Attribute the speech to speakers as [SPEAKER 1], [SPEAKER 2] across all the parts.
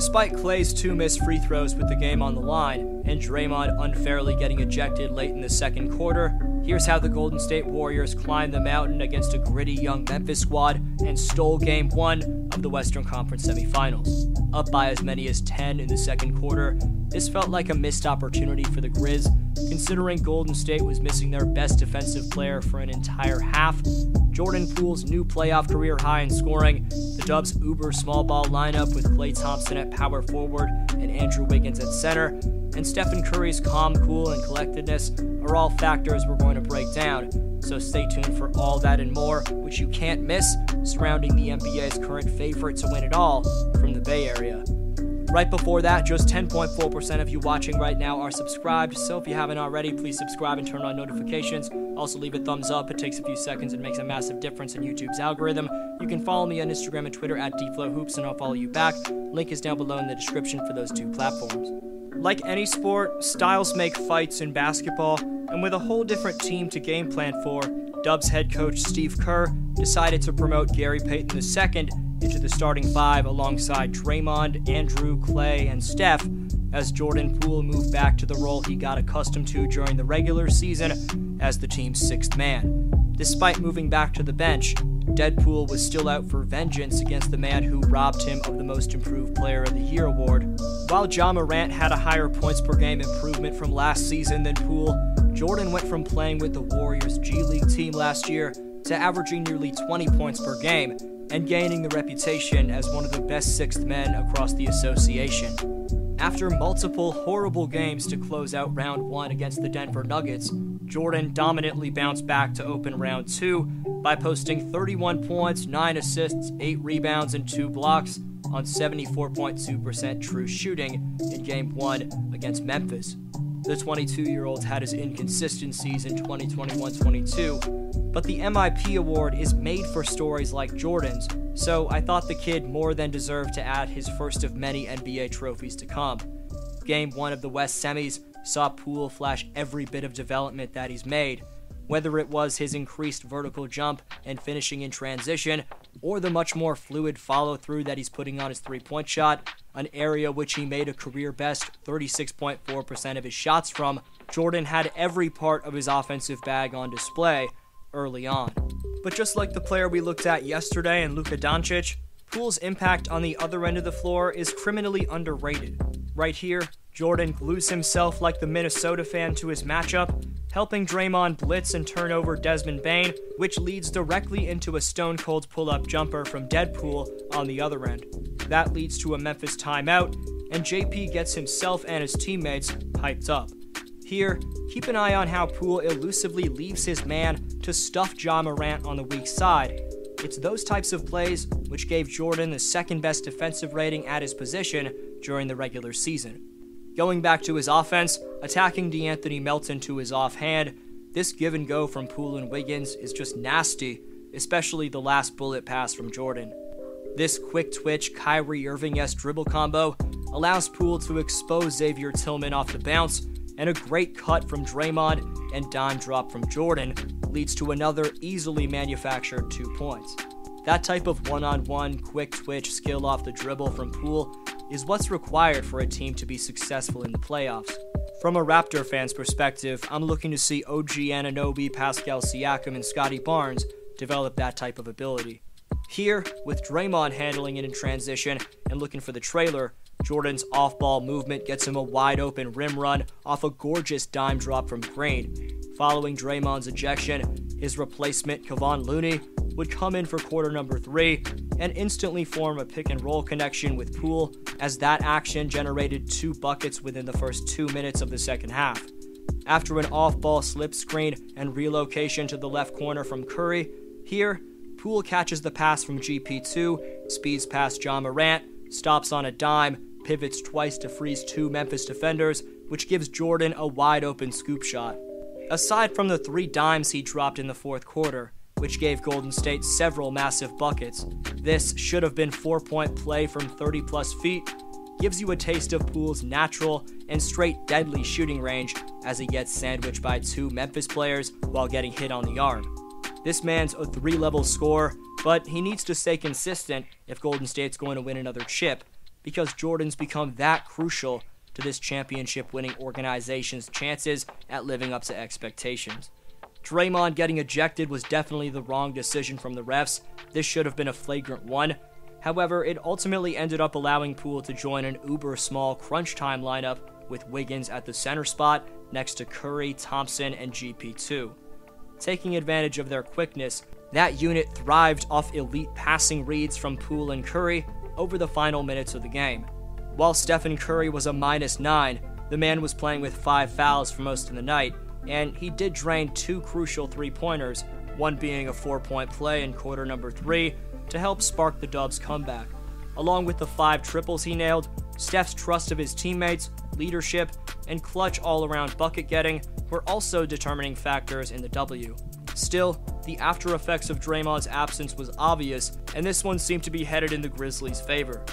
[SPEAKER 1] Despite Klay's two missed free throws with the game on the line and Draymond unfairly getting ejected late in the second quarter, here's how the Golden State Warriors climbed the mountain against a gritty young Memphis squad and stole game one of the Western Conference semifinals. Up by as many as 10 in the second quarter, this felt like a missed opportunity for the Grizz, considering Golden State was missing their best defensive player for an entire half. Jordan Poole's new playoff career high in scoring, the Dubs' uber small ball lineup with Klay Thompson at power forward and Andrew Wiggins at center, and Stephen Curry's calm, cool, and collectedness are all factors we're going to break down. So stay tuned for all that and more, which you can't miss, surrounding the NBA's current favorite to win it all from the Bay Area. Right before that, just 10.4% of you watching right now are subscribed, so if you haven't already, please subscribe and turn on notifications. Also, leave a thumbs up, it takes a few seconds and makes a massive difference in YouTube's algorithm. You can follow me on Instagram and Twitter at DFlowHoops, and I'll follow you back. Link is down below in the description for those two platforms. Like any sport, styles make fights in basketball, and with a whole different team to game plan for, Dubs head coach Steve Kerr decided to promote Gary Payton II into the starting five alongside Draymond, Andrew, Klay, and Steph as Jordan Poole moved back to the role he got accustomed to during the regular season as the team's sixth man. Despite moving back to the bench, Deadpool was still out for vengeance against the man who robbed him of the Most Improved Player of the Year award. While Ja Morant had a higher points per game improvement from last season than Poole, Jordan went from playing with the Warriors G League team last year to averaging nearly 20 points per game and gaining the reputation as one of the best sixth men across the association. After multiple horrible games to close out round one against the Denver Nuggets, Jordan dominantly bounced back to open round two by posting 31 points, 9 assists, 8 rebounds, and 2 blocks on 74.2% true shooting in game one against Memphis. The 22 year old had his inconsistencies in 2021 22, but the MIP award is made for stories like Jordan's, so I thought the kid more than deserved to add his first of many NBA trophies to come. Game 1 of the West semis saw Poole flash every bit of development that he's made, whether it was his increased vertical jump and finishing in transition, or the much more fluid follow through that he's putting on his three point shot, an area which he made a career best 36.4% of his shots from. Jordan had every part of his offensive bag on display early on. But just like the player we looked at yesterday in Luka Doncic, Poole's impact on the other end of the floor is criminally underrated. Right here, Jordan glues himself like the Minnesota fan to his matchup, helping Draymond blitz and turn over Desmond Bane, which leads directly into a stone cold pull up jumper from Deadpool on the other end. That leads to a Memphis timeout, and JP gets himself and his teammates hyped up. Here, keep an eye on how Poole elusively leaves his man to stuff Ja Morant on the weak side. It's those types of plays which gave Jordan the second best defensive rating at his position during the regular season. Going back to his offense, attacking De'Anthony Melton to his offhand, this give and go from Poole and Wiggins is just nasty, especially the last bullet pass from Jordan. This quick twitch Kyrie Irving esque dribble combo allows Poole to expose Xavier Tillman off the bounce, and a great cut from Draymond and dime drop from Jordan leads to another easily manufactured two points. That type of one on one quick twitch skill off the dribble from Poole is what's required for a team to be successful in the playoffs. From a Raptor fan's perspective, I'm looking to see OG Anunoby, Pascal Siakam, and Scottie Barnes develop that type of ability. Here, with Draymond handling it in transition and looking for the trailer, Jordan's off ball movement gets him a wide open rim run off a gorgeous dime drop from Green. Following Draymond's ejection, his replacement, Kevon Looney, would come in for quarter number three and instantly form a pick and roll connection with Poole, as that action generated two buckets within the first two minutes of the second half. After an off ball slip screen and relocation to the left corner from Curry, here, Poole catches the pass from GP2, speeds past John Morant, stops on a dime, pivots twice to freeze two Memphis defenders, which gives Jordan a wide open scoop shot. Aside from the three dimes he dropped in the fourth quarter, which gave Golden State several massive buckets. This should have been four point play from 30 plus feet, gives you a taste of Poole's natural and straight deadly shooting range as he gets sandwiched by two Memphis players while getting hit on the arm. This man's a three level scorer, but he needs to stay consistent if Golden State's going to win another chip. because Jordan's become that crucial to this championship winning organization's chances at living up to expectations. Draymond getting ejected was definitely the wrong decision from the refs. This should have been a flagrant one. However, it ultimately ended up allowing Poole to join an uber small crunch time lineup with Wiggins at the center spot next to Curry, Thompson, and GP2. Taking advantage of their quickness, that unit thrived off elite passing reads from Poole and Curry over the final minutes of the game. While Stephen Curry was a minus 9, the man was playing with 5 fouls for most of the night, and he did drain two crucial three pointers, one being a four point play in quarter number 3 to help spark the Dubs' comeback. Along with the five triples he nailed, Steph's trust of his teammates, leadership, and clutch all around bucket getting were also determining factors in the W. Still, the after effects of Draymond's absence was obvious, and this one seemed to be headed in the Grizzlies' favor.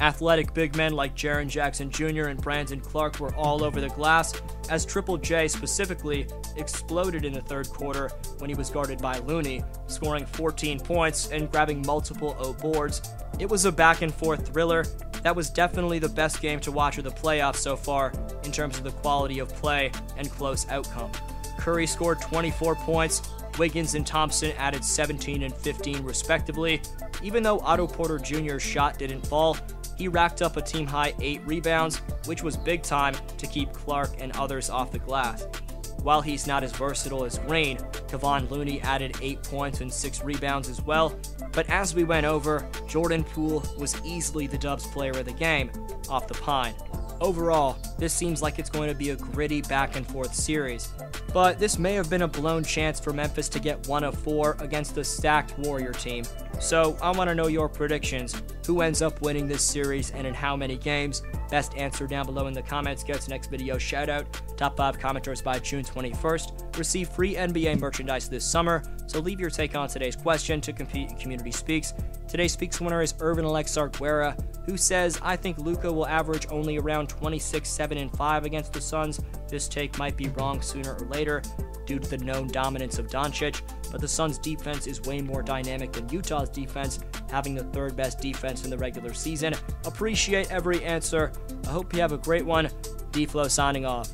[SPEAKER 1] Athletic big men like Jaren Jackson Jr. and Brandon Clarke were all over the glass, as Triple J specifically exploded in the third quarter when he was guarded by Looney, scoring 14 points and grabbing multiple O boards. It was a back and forth thriller. That was definitely the best game to watch of the playoffs so far in terms of the quality of play and close outcome. Curry scored 24 points, Wiggins and Thompson added 17 and 15 respectively. Even though Otto Porter Jr.'s shot didn't fall, he racked up a team high 8 rebounds, which was big time to keep Clarke and others off the glass. While he's not as versatile as Green, Kevon Looney added 8 points and 6 rebounds as well. But as we went over, Jordan Poole was easily the Dubs player of the game, off the pine. Overall, this seems like it's going to be a gritty back and forth series, but this may have been a blown chance for Memphis to get one of four against the stacked Warrior team. So I want to know your predictions. Who ends up winning this series and in how many games? Best answer down below in the comments gets next video shout out. Top 5 commenters by June 21st receive free NBA merchandise this summer, so leave your take on today's question to compete in Community Speaks. Today's Speaks winner is Irvin Alexar Guerra, who says, I think Luka will average only around 26, 7, and 5 against the Suns. This take might be wrong sooner or later due to the known dominance of Doncic, but the Suns' defense is way more dynamic than Utah's defense, having the third best defense in the regular season. Appreciate every answer. I hope you have a great one. D Flow signing off.